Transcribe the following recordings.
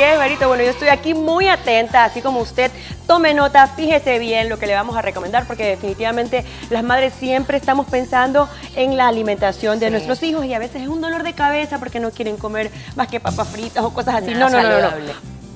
Así es, Barito. Bueno, yo estoy aquí muy atenta, así como usted. Tome nota, fíjese bien lo que le vamos a recomendar, porque definitivamente las madres siempre estamos pensando en la alimentación de nuestros hijos y a veces es un dolor de cabeza porque no quieren comer más que papas fritas o cosas así. no, no, no, no.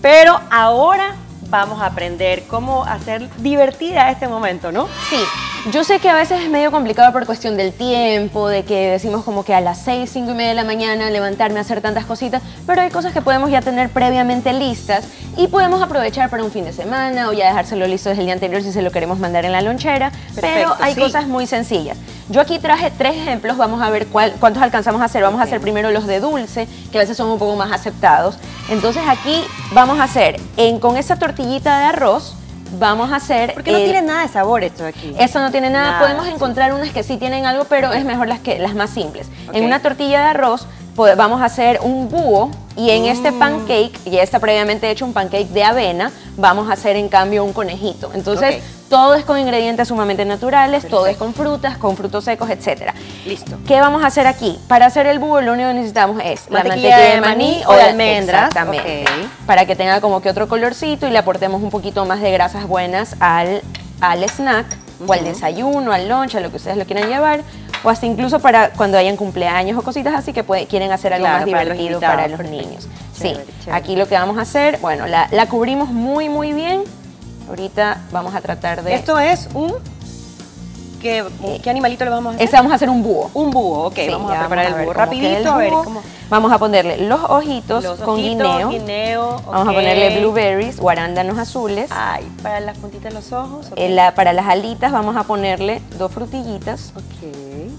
Pero ahora vamos a aprender cómo hacer divertida este momento, ¿no? Sí, yo sé que a veces es medio complicado por cuestión del tiempo, de que decimos como que a las 6, 5 y media de la mañana levantarme a hacer tantas cositas, pero hay cosas que podemos ya tener previamente listas y podemos aprovechar para un fin de semana o ya dejárselo listo desde el día anterior si se lo queremos mandar en la lonchera, pero hay cosas muy sencillas. Yo aquí traje tres ejemplos, vamos a ver cuál, cuántos alcanzamos a hacer. Vamos a hacer primero los de dulce, que a veces son un poco más aceptados. Entonces aquí vamos a hacer en, con esa tortillita de arroz, vamos a hacer... Porque no tiene nada de sabor esto aquí. Eso no tiene nada. Podemos encontrar unas que sí tienen algo, pero es mejor las, que, las más simples. En una tortilla de arroz vamos a hacer un búho y en este mm. pancake, ya está previamente hecho un pancake de avena, vamos a hacer en cambio un conejito. Entonces, todo es con ingredientes sumamente naturales, todo es con frutas, con frutos secos, etcétera. Listo. ¿Qué vamos a hacer aquí? Para hacer el búho lo único que necesitamos es la mantequilla de maní o de almendras. Exactamente. Para que tenga como que otro colorcito y le aportemos un poquito más de grasas buenas al, al snack o al desayuno, al lunch, a lo que ustedes lo quieran llevar o hasta incluso para cuando hayan cumpleaños o cositas así que quieren hacer algo más divertido para los, niños. Sí, aquí lo que vamos a hacer, bueno, la, cubrimos muy, muy bien. Ahorita vamos a tratar de... Esto es un ¿Qué, ¿Qué, animalito le vamos a hacer? Este vamos a hacer un búho. Un búho, ok. vamos a preparar el búho rapidito. A ver, ¿cómo? Vamos a ponerle los ojitos con guineo. guineo Vamos a ponerle blueberries o arándanos azules. Ay, para las puntitas de los ojos. para las alitas vamos a ponerle dos frutillitas. Ok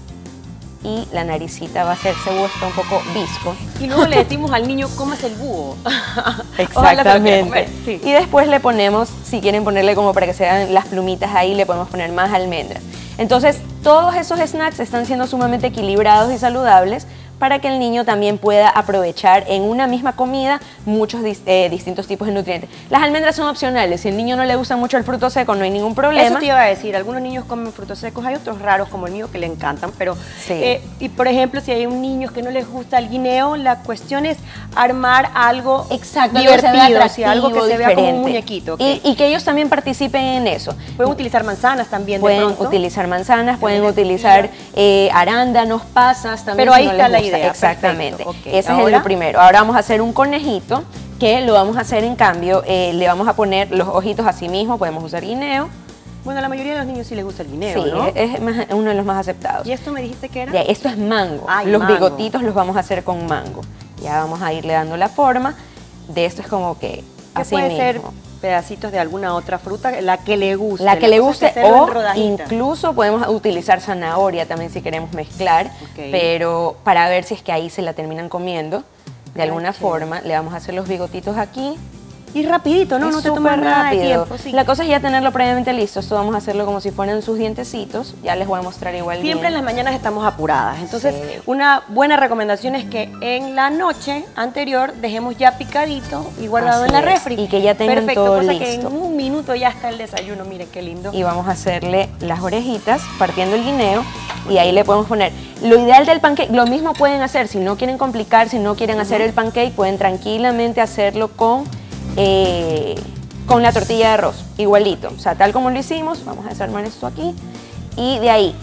y la naricita va a hacerse está un poco visco. Y luego le decimos al niño, es el búho. Exactamente. Y después le ponemos, si quieren ponerle como para que se vean las plumitas ahí, le podemos poner más almendras. Entonces, todos esos snacks están siendo sumamente equilibrados y saludables para que el niño también pueda aprovechar en una misma comida muchos eh, distintos tipos de nutrientes. Las almendras son opcionales, si el niño no le gusta mucho el fruto seco no hay ningún problema. Eso te iba a decir, algunos niños comen frutos secos, hay otros raros como el mío que le encantan, pero eh, y por ejemplo si hay un niño que no les gusta el guineo, la cuestión es armar algo Exacto, divertido, algo que se vea como un muñequito. Y, que ellos también participen en eso. Pueden utilizar manzanas también Pueden utilizar manzanas, pueden utilizar eh, arándanos, pasas también. Pero ahí está la Exactamente. Ese es el primero. Ahora vamos a hacer un conejito que lo vamos a hacer en cambio, eh, le vamos a poner los ojitos así mismo, podemos usar guineo. Bueno, a la mayoría de los niños sí les gusta el guineo, sí, es uno de los más aceptados. ¿Y esto me dijiste que era? esto es mango. los bigotitos los vamos a hacer con mango. Ya vamos a irle dando la forma. De esto es como que así puede mismo. ser pedacitos de alguna otra fruta, la que le guste. La que le guste o incluso podemos utilizar zanahoria también si queremos mezclar, pero para ver si es que ahí se la terminan comiendo de alguna forma. Le vamos a hacer los bigotitos aquí y rapidito, ¿no? no te toma nada de tiempo. La cosa es ya tenerlo previamente listo. Esto vamos a hacerlo como si fueran sus dientecitos. Ya les voy a mostrar igual Siempre en las mañanas estamos apuradas. Entonces, una buena recomendación es que en la noche anterior dejemos ya picadito y guardado en la refri. Y que ya tengan Perfecto, todo cosa que en un minuto ya está el desayuno. Miren qué lindo. Y vamos a hacerle las orejitas partiendo el guineo y ahí le podemos poner. Lo ideal del pancake, lo mismo pueden hacer. Si no quieren complicar, si no quieren hacer el pancake, pueden tranquilamente hacerlo con eh, con la tortilla de arroz, igualito. O sea, tal como lo hicimos, vamos a desarmar esto aquí. Y de ahí,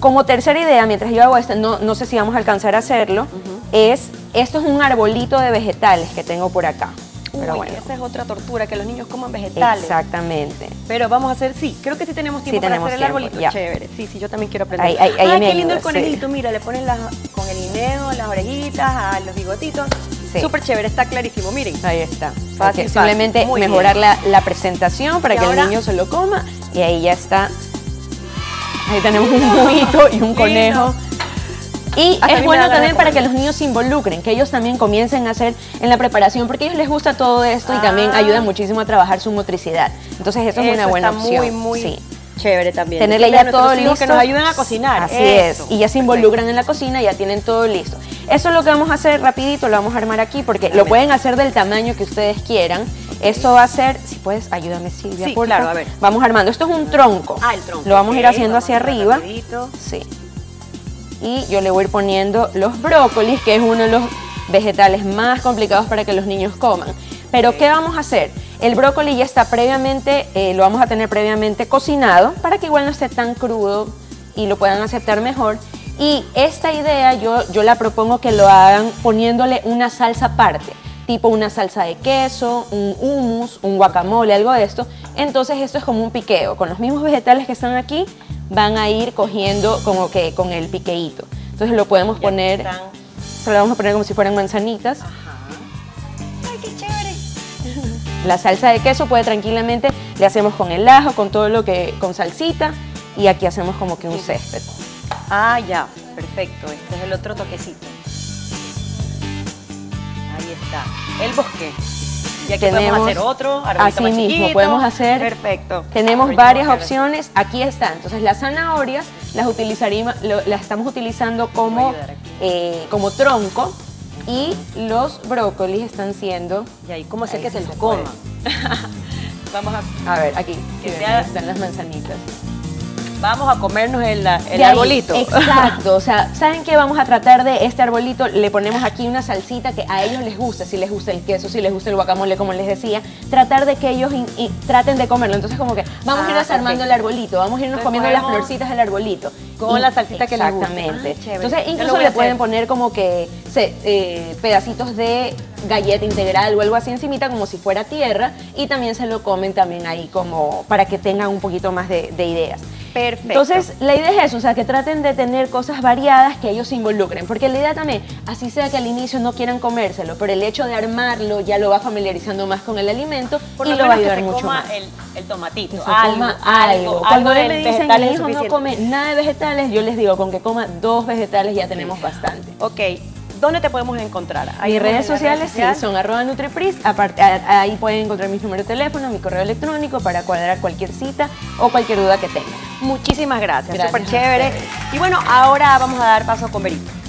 como tercera idea, mientras yo hago esto, no, no sé si vamos a alcanzar a hacerlo, es, esto es un arbolito de vegetales que tengo por acá. Pero bueno. esa es otra tortura, que los niños coman vegetales. Exactamente. Pero vamos a hacer, sí, creo que sí tenemos tiempo para hacer el arbolito. Chévere. Sí, sí, yo también quiero aprender. Ahí, ahí, qué lindo el conejito. Mira, le ponen con el guineo, las orejitas, a los bigotitos. Súper chévere, está clarísimo, miren. Ahí está. Fácil, Simplemente mejorar la, presentación para que el niño se lo coma y ahí ya está. Ahí tenemos un juguito y un conejo. Y es bueno también para que los niños se involucren, que ellos también comiencen a hacer en la preparación, porque a ellos les gusta todo esto y también ah. ayuda muchísimo a trabajar su motricidad. Entonces eso, es una buena opción. Muy, muy chévere también. Tenerle ya todo listo. Que nos ayuden a cocinar. Así es. Y ya se involucran en la cocina, ya tienen todo listo. Eso es lo que vamos a hacer rapidito, lo vamos a armar aquí porque lo pueden hacer del tamaño que ustedes quieran. Esto va a ser, si puedes, ayúdame Silvia, sí, claro, a ver. Vamos armando. Esto es un tronco. Ah, el tronco. Lo vamos a ir haciendo hacia arriba. Sí. Y yo le voy a ir poniendo los brócolis, que es uno de los vegetales más complicados para que los niños coman. Pero ¿qué vamos a hacer? El brócoli ya está previamente, eh, lo vamos a tener previamente cocinado para que igual no esté tan crudo y lo puedan aceptar mejor. Y esta idea yo, yo la propongo que lo hagan poniéndole una salsa aparte, tipo una salsa de queso, un hummus, un guacamole, algo de esto. Entonces esto es como un piqueo. Con los mismos vegetales que están aquí, van a ir cogiendo como que con el piqueíto. Entonces lo podemos poner, se lo vamos a poner como si fueran manzanitas. Ajá. Ay, qué chévere. La salsa de queso puede tranquilamente, le hacemos con el ajo, con todo lo que, con salsita y aquí hacemos como que un césped. Ah, ya, perfecto. Este es el otro toquecito. Ahí está. El bosque. Y aquí podemos hacer otro, así más mismo, podemos hacer- Perfecto. Tenemos Arbolito varias opciones, aquí están. Entonces las zanahorias las, utilizaríamos, las estamos utilizando como, eh, como tronco y los brócolis están siendo, Y ahí, ¿cómo Ahí que se se los puede. coma? Vamos a, a ver, aquí Que sí, sea- están las manzanitas. Vamos a comernos el, el De ahí, arbolito. Exacto, o sea, ¿saben qué? Vamos a tratar de este arbolito, le ponemos aquí una salsita que a ellos les gusta, si les gusta el queso, si les gusta el guacamole, como les decía, tratar de que ellos in- in- traten de comerlo. Entonces como que vamos a Ah, ir desarmando ok. el arbolito, vamos a irnos Entonces, comiendo las florcitas del arbolito. Con la salsita que les gusta. Exactamente. Ah. Entonces incluso le pueden poner como que se- eh, pedacitos de galleta integral o algo así encimita como si fuera tierra y también se lo comen también ahí como para que tengan un poquito más de, de ideas. Perfecto. Entonces, la idea es eso, o sea, que traten de tener cosas variadas que ellos se involucren, porque la idea también, así sea que al inicio no quieran comérselo, pero el hecho de armarlo ya lo va familiarizando más con el alimento por y lo lo va a ayudar que se mucho coma más. el, el tomatito. Que se algo, coma algo, algo Cuando de me dicen es hijo no come nada de vegetales, yo les digo, con que coma dos vegetales ya tenemos bastante. Ok, ¿dónde te podemos encontrar? Ahí Mis redes sociales sí, son arroba nutripris, aparte, ahí pueden encontrar mi número de teléfono, mi correo electrónico para cuadrar cualquier cita o cualquier duda que tengan. Muchísimas gracias, súper chévere. Y bueno, ahora vamos a dar paso con Berito.